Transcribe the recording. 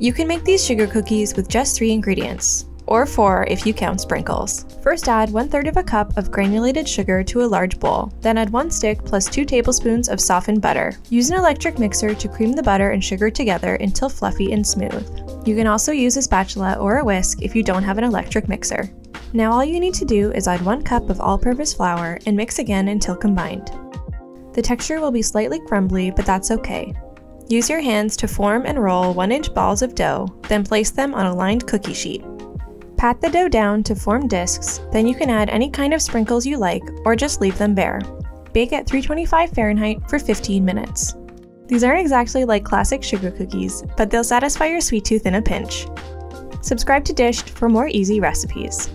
You can make these sugar cookies with just three ingredients, or four if you count sprinkles. First add 1 3rd of a cup of granulated sugar to a large bowl, then add 1 stick plus 2 tablespoons of softened butter. Use an electric mixer to cream the butter and sugar together until fluffy and smooth. You can also use a spatula or a whisk if you don't have an electric mixer. Now all you need to do is add 1 cup of all-purpose flour and mix again until combined. The texture will be slightly crumbly, but that's okay. Use your hands to form and roll 1 inch balls of dough, then place them on a lined cookie sheet. Pat the dough down to form discs, then you can add any kind of sprinkles you like or just leave them bare. Bake at 325 Fahrenheit for 15 minutes. These aren't exactly like classic sugar cookies, but they'll satisfy your sweet tooth in a pinch. Subscribe to Dished for more easy recipes.